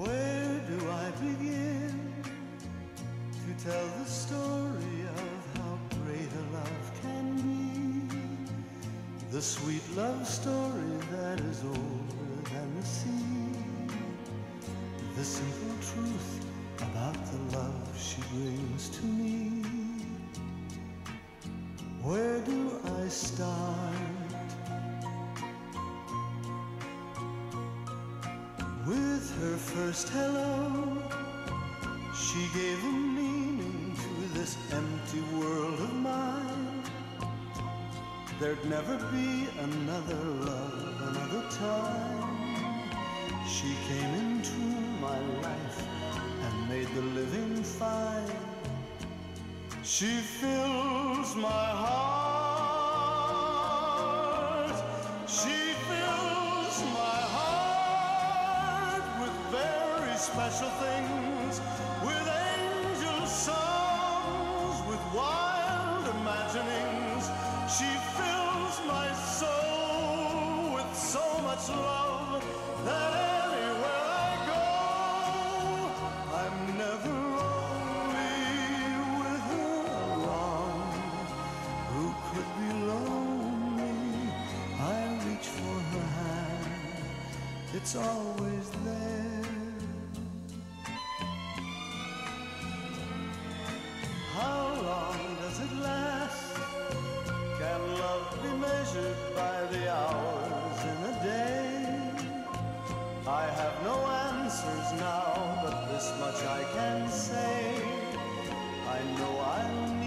Where do I begin to tell the story of how great a love can be? The sweet love story that is older than the sea. The simple truth about the love she brings to me. Where do I start? With her first hello, she gave a meaning to this empty world of mine. There'd never be another love, another time. She came into my life and made the living fine. She fills my heart. She special things, with angel songs, with wild imaginings. She fills my soul with so much love that anywhere I go, I'm never lonely with her around. Who could be lonely? I reach for her hand, it's always there. Now, but this much I can say. I know I'll